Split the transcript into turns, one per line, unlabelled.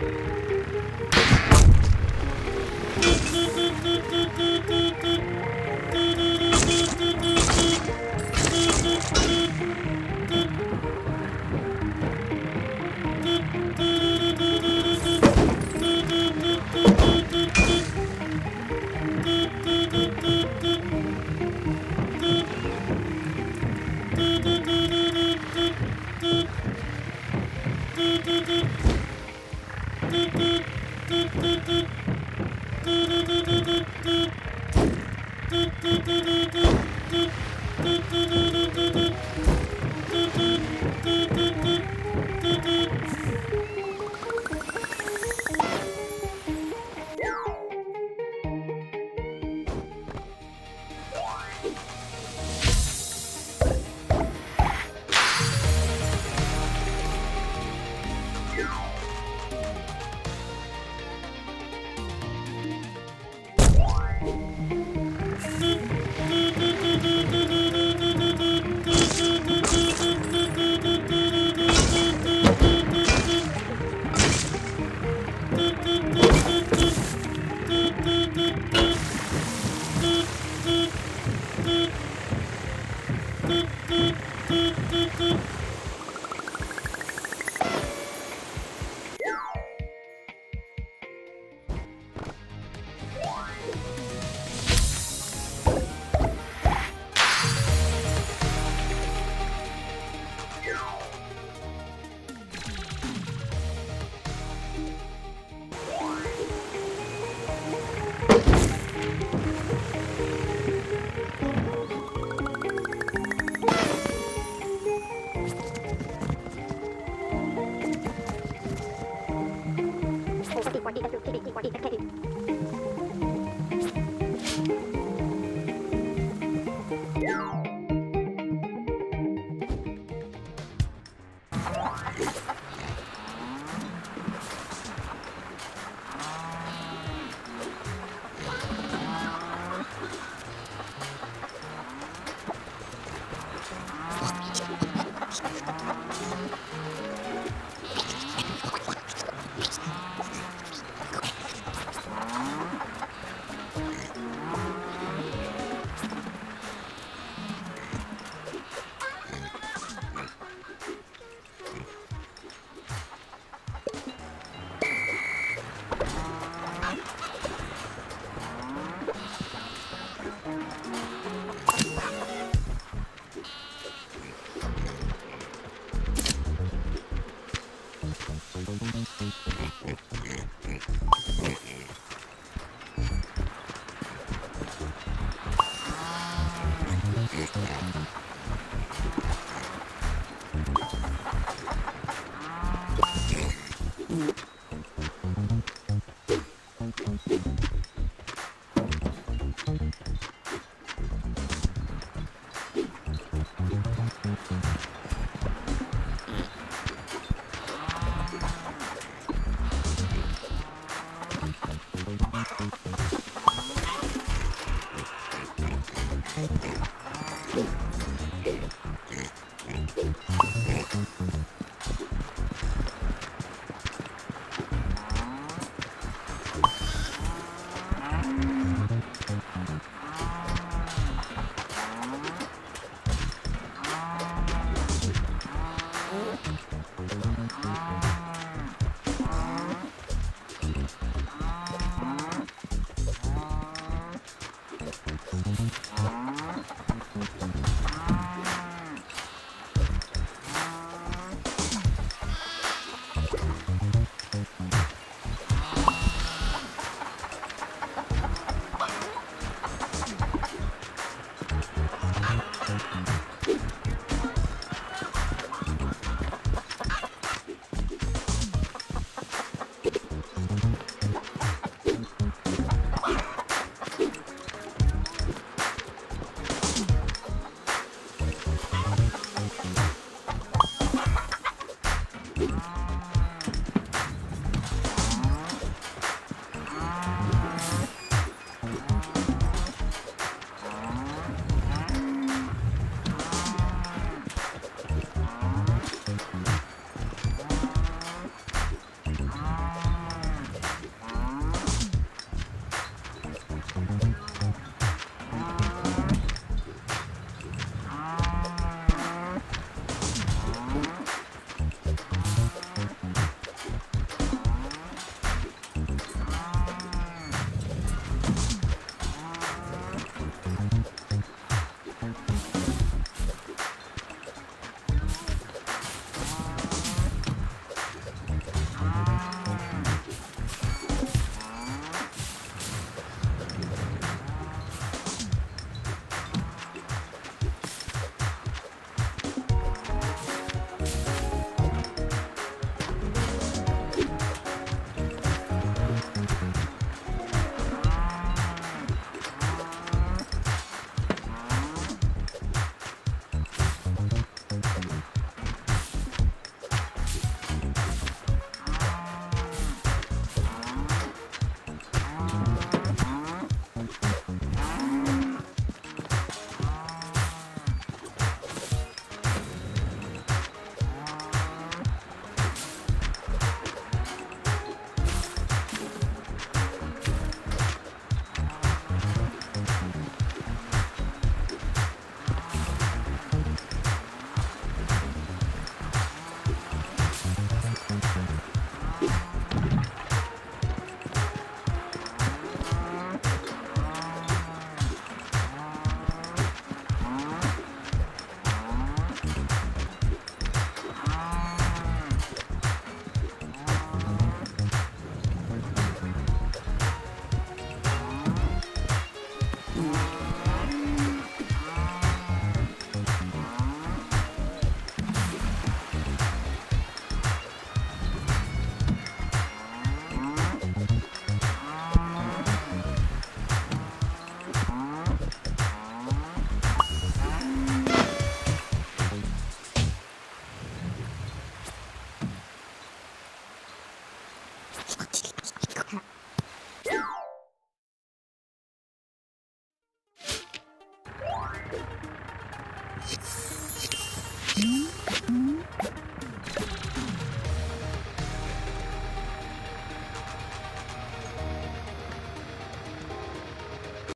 Thank you. Do do do do Thank you. Thank you.